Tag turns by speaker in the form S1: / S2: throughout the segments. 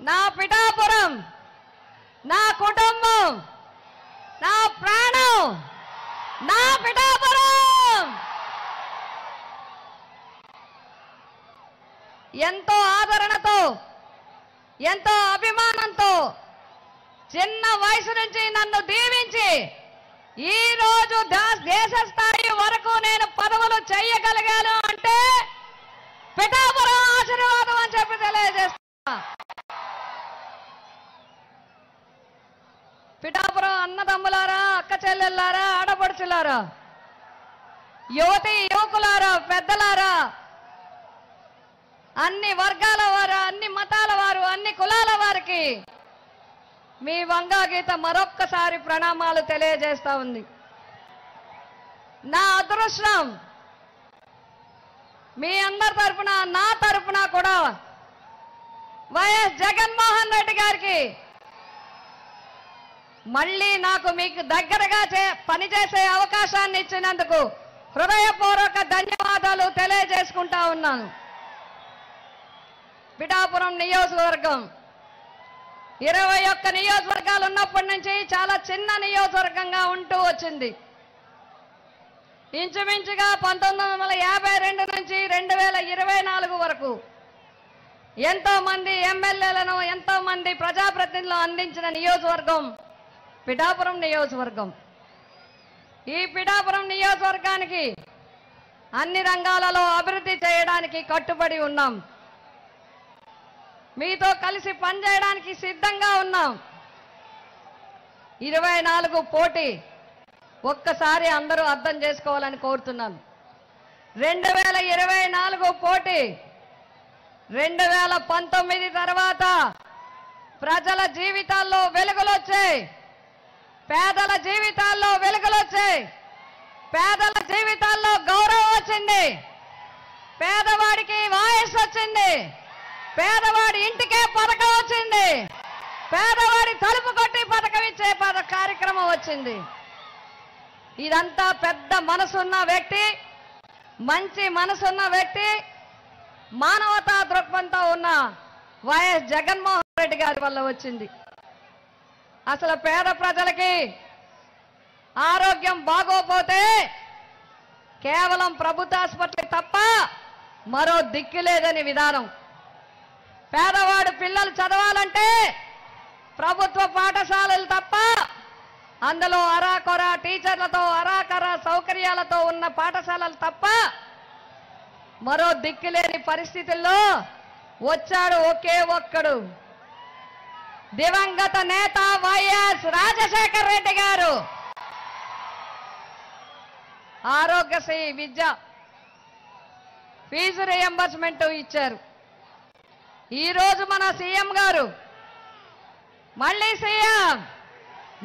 S1: నా పిఠాపురం నా కుటుంబం నా ప్రాణం నా పిఠాపురం. ఎంతో ఆదరణతో ఎంతో అభిమానంతో చిన్న వయసు నుంచి నన్ను దీవించి ఈ రోజు దా- దేశ స్థాయి వరకు నేను పదవులు చేయగలిగాను అంటే పిఠాపురం ఆశీర్వాదం అని చెప్పి తెలియజేస్తున్నా. పిఠాపురం అన్నదమ్ములారా అక్క చెల్లెళ్ళారా ఆడపడుచులారా యువతి యువకులారా పెద్దలారా అన్ని వర్గాల వారు అన్ని మతాల వారు అన్ని కులాల వారికి మీ వంగాగీత మరొక్కసారి ప్రణామాలు తెలియజేస్తా ఉంది. నా అదృష్టం మీ అందరి తరపున నా తరపున కూడా వైఎస్ జగన్మోహన్ రెడ్డి గారికి మళ్ళీ నాకు మీకు దగ్గరగా చే పనిచేసే అవకాశాన్ని ఇచ్చినందుకు హృదయపూర్వక ధన్యవాదాలు తెలియజేసుకుంటా ఉన్నాను. పిఠాపురం నియోజకవర్గం. ఇరవై ఒక్క నియోజకవర్గాలు ఉన్నప్పటి నుంచి చాలా చిన్న నియోజకవర్గంగా ఉంటూ వచ్చింది. ఇంచుమించుగా పంతొమ్మిది వందల యాభై రెండు నుంచి రెండు వేల ఇరవై నాలుగు వరకు ఎంతో మంది ఎమ్మెల్యేలను ఎంతో మంది ప్రజాప్రతినిధులు అందించిన నియోజకవర్గం పిఠాపురం నియోజకవర్గం. ఈ పిఠాపురం నియోజకవర్గానికి అన్ని రంగాలలో అభివృద్ధి చేయడానికి కట్టుబడి ఉన్నాం. మీతో కలిసి పనిచేయడానికి సిద్ధంగా ఉన్నాం. ఇరవై నాలుగు పోటీ ఒక్కసారి అందరూ అర్థం చేసుకోవాలని కోరుతున్నాను. రెండు వేల ఇరవై నాలుగు పోటీ రెండు వేల పంతొమ్మిది తర్వాత ప్రజల జీవితాల్లో వెలుగులొచ్చాయి. పేదల జీవితాల్లో వెలుగులు వచ్చాయి. పేదల జీవితాల్లో గౌరవం వచ్చింది. పేదవాడికి వాయిస్ వచ్చింది. పేదవాడి ఇంటికే పథకం వచ్చింది. పేదవాడి తలుపు కొట్టి పథకం ఇచ్చే పద కార్యక్రమం వచ్చింది. ఇదంతా పెద్ద మనసున్న వ్యక్తి మంచి మనసున్న వ్యక్తి మానవతా దృక్పథంతో ఉన్న వైఎస్ జగన్మోహన్ రెడ్డి గారి వల్ల వచ్చింది. అసలు పేద ప్రజలకి ఆరోగ్యం బాగోపోతే కేవలం ప్రభుత్వ ఆసుపత్రి తప్ప మరో దిక్కు లేదని విధానం. పేదవాడు పిల్లలు చదవాలంటే ప్రభుత్వ పాఠశాలలు తప్ప అందులో అరాకొర టీచర్లతో అరాకర సౌకర్యాలతో ఉన్న పాఠశాలలు తప్ప మరో దిక్కులేని పరిస్థితుల్లో వచ్చాడు ఒకే ఒక్కడు. దివంగత నేత వైఎస్ రాజశేఖర్ రెడ్డి గారు. ఆరోగ్యశ్రీ విద్య ఫీజు రియంబర్స్మెంట్ ఇచ్చారు. ఈరోజు మన సీఎం గారు మళ్ళీ సీఎం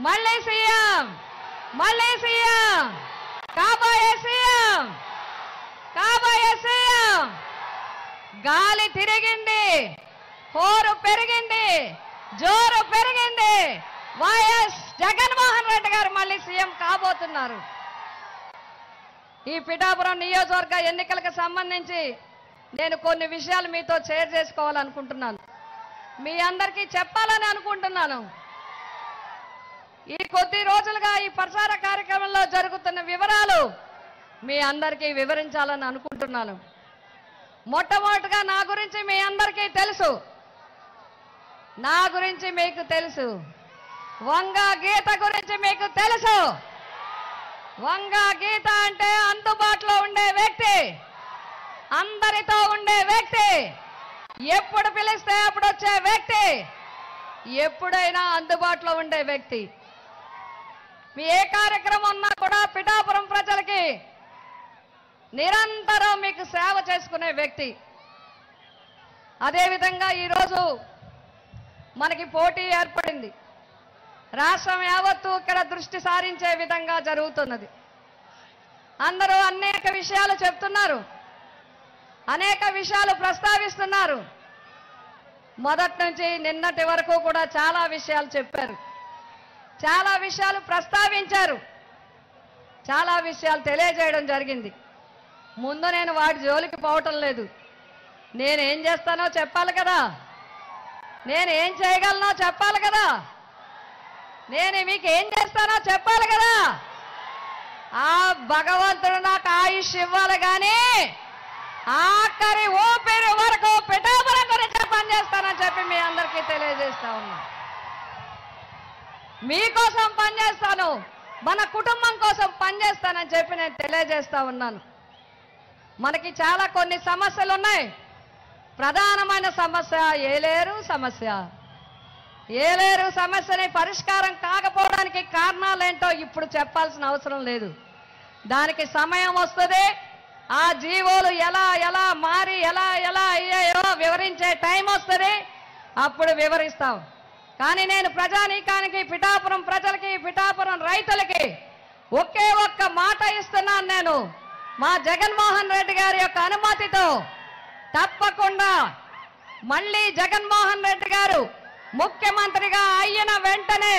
S1: మళ్ళీ సీఎం మళ్ళీ సీఎం కాబోయే సీఎం కాబోయే సీఎం. గాలి తిరిగింది హోరు పెరిగింది. జోరు పెరిగింది. వైఎస్ జగన్మోహన్ రెడ్డి గారు మళ్ళీ సీఎం కాబోతున్నారు. ఈ పిఠాపురం నియోజకవర్గ ఎన్నికలకు సంబంధించి నేను కొన్ని విషయాలు మీతో షేర్ చేసుకోవాలనుకుంటున్నాను. మీ అందరికీ చెప్పాలని అనుకుంటున్నాను. ఈ కొద్ది రోజులుగా ఈ ప్రసార కార్యక్రమంలో జరుగుతున్న వివరాలు మీ అందరికీ వివరించాలని అనుకుంటున్నాను. మొట్టమొదటిగా నా గురించి మీ అందరికీ తెలుసు. నా గురించి మీకు తెలుసు. వంగ గీత గురించి మీకు తెలుసు. వంగ గీత అంటే అందుబాటులో ఉండే వ్యక్తి. అందరితో ఉండే వ్యక్తి. ఎప్పుడు పిలిస్తే అప్పుడు వచ్చే వ్యక్తి. ఎప్పుడైనా అందుబాటులో ఉండే వ్యక్తి. మీ ఏ కార్యక్రమం ఉన్నా కూడా పిఠాపురం ప్రజలకి నిరంతరం మీకు సేవ చేసుకునే వ్యక్తి. అదేవిధంగా ఈరోజు మనకి పోటీ ఏర్పడింది. రాష్ట్రం యావత్తు ఇక్కడ దృష్టి సారించే విధంగా జరుగుతున్నది. అందరూ అనేక విషయాలు చెప్తున్నారు. అనేక విషయాలు ప్రస్తావిస్తున్నారు. మొదటి నుంచి నిన్నటి వరకు కూడా చాలా విషయాలు చెప్పారు. చాలా విషయాలు ప్రస్తావించారు. చాలా విషయాలు తెలియజేయడం జరిగింది. ముందు నేను వాటి జోలికి పోవటం లేదు. నేను ఏం చేస్తానో చెప్పాలి కదా. నేను ఏం చేయగలనో చెప్పాలి కదా. నేను మీకు ఏం చేస్తానో చెప్పాలి కదా. ఆ భగవంతుడు నాకు ఆయుష్ ఇవ్వాలి కానీ ఆఖరి ఊపిరి వరకు పిఠాపురం గురించి పనిచేస్తానని చెప్పి మీ అందరికీ తెలియజేస్తా ఉన్నా. మీకోసం పనిచేస్తాను మన కుటుంబం కోసం పనిచేస్తానని చెప్పి నేను తెలియజేస్తా ఉన్నాను. మనకి చాలా కొన్ని సమస్యలు ఉన్నాయి ప్రధానమైన సమస్య ఏలేరు సమస్య. ఏలేరు సమస్యని పరిష్కారం కాకపోవడానికి కారణాలేంటో ఇప్పుడు చెప్పాల్సిన అవసరం లేదు. దానికి సమయం వస్తుంది. ఆ జీవోలు ఎలా ఎలా మారి ఎలా ఎలా అయ్యాయో వివరించే టైం వస్తుంది. అప్పుడు వివరిస్తాం. కానీ నేను ప్రజానీకానికి పిఠాపురం ప్రజలకి పిఠాపురం రైతులకి ఒకే ఒక్క మాట ఇస్తున్నాను నేను. మా జగన్మోహన్ రెడ్డి గారి యొక్క అనుమతితో తప్పకుండా. మళ్ళీ జగన్మోహన్ రెడ్డి గారు ముఖ్యమంత్రిగా అయిన వెంటనే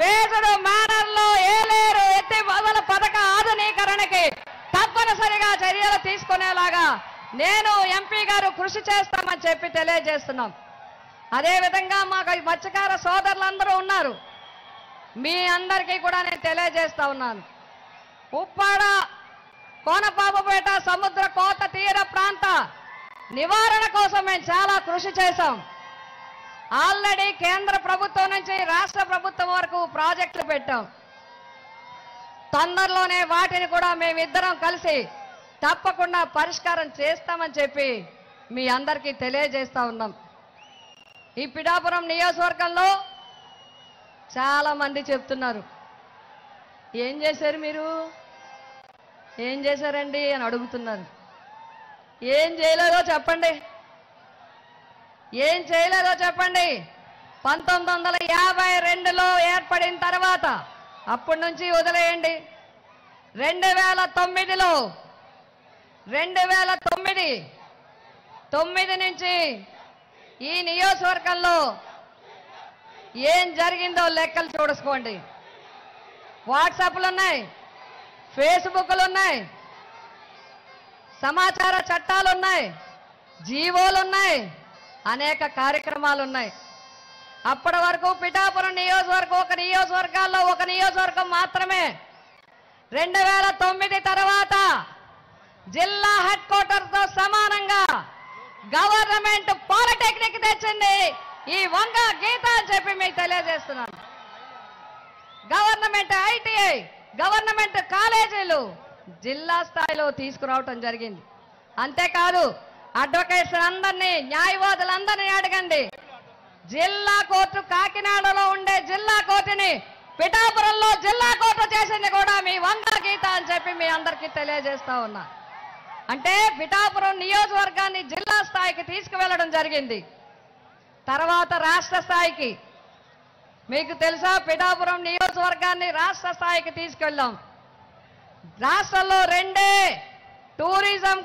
S1: పేదడు మేనర్లో ఏలేరు ఎత్తి వదల పథక ఆధునీకరణకి తప్పనిసరిగా చర్యలు తీసుకునేలాగా నేను ఎంపీ గారు కృషి చేస్తామని చెప్పి తెలియజేస్తున్నాం. అదేవిధంగా మాకు మత్స్యకార సోదరులందరూ ఉన్నారు. మీ అందరికీ కూడా నేను తెలియజేస్తా ఉన్నాను. ఉప్పాడ కోనపాపపేట సముద్ర కోత తీర ప్రాంత నివారణ కోసం మేము చాలా కృషి చేశాం. ఆల్రెడీ కేంద్ర ప్రభుత్వం నుంచి రాష్ట్ర ప్రభుత్వం వరకు ప్రాజెక్టులు పెట్టాం. తొందరలోనే వాటిని కూడా మేమిద్దరం కలిసి తప్పకుండా పరిష్కారం చేస్తామని చెప్పి మీ అందరికీ తెలియజేస్తా ఉన్నాం. ఈ పిఠాపురం నియోజకవర్గంలో చాలా మంది చెప్తున్నారు. ఏం చేశారు మీరు? ఏం చేశారండి? అని అడుగుతున్నారు. ఏం చేయలేదో చెప్పండి. ఏం చేయలేదో చెప్పండి. పంతొమ్మిది వందల యాభై రెండులో ఏర్పడిన తర్వాత అప్పటి నుంచి వదిలేయండి. రెండు వేల తొమ్మిదిలో రెండు వేల తొమ్మిది తొమ్మిది నుంచి ఈ నియోజకవర్గంలో ఏం జరిగిందో లెక్కలు చూడసుకోండి. వాట్సాప్లు ఉన్నాయి ఫేస్బుక్లు ఉన్నాయి సమాచార చట్టాలు ఉన్నాయి జీవోలు ఉన్నాయి అనేక కార్యక్రమాలు ఉన్నాయి అప్పటి వరకు పిఠాపురం నియోజకవర్గం ఒక నియోజకవర్గాల్లో ఒక నియోజకవర్గం మాత్రమే. రెండు వేల తొమ్మిది తర్వాత జిల్లా హెడ్ క్వార్టర్తో సమానంగా గవర్నమెంట్ పాలిటెక్నిక్ తెచ్చింది. ఈ వంగ గీత అని చెప్పి మీకు తెలియజేస్తున్నాను. గవర్నమెంట్ ఐటీఐ గవర్నమెంట్ కాలేజీలు జిల్లా స్థాయిలో తీసుకురావటం జరిగింది. అంతేకాదు అడ్వకేట్స్ అందరినీ న్యాయవాదులందరినీ అడగండి. జిల్లా కోర్టు కాకినాడలో ఉండే జిల్లా కోర్టుని పిఠాపురంలో జిల్లా కోర్టు చేసింది కూడా మీ వంద గీత అని చెప్పి మీ అందరికీ తెలియజేస్తా ఉన్నా. అంటే పిఠాపురం నియోజకవర్గాన్ని జిల్లా స్థాయికి తీసుకువెళ్ళడం జరిగింది. తర్వాత రాష్ట్ర స్థాయికి. మీకు తెలుసా పిఠాపురం నియోజకవర్గాన్ని రాష్ట్ర స్థాయికి తీసుకెళ్ళాం. రాష్ట్రంలో రెండే. టూరిజం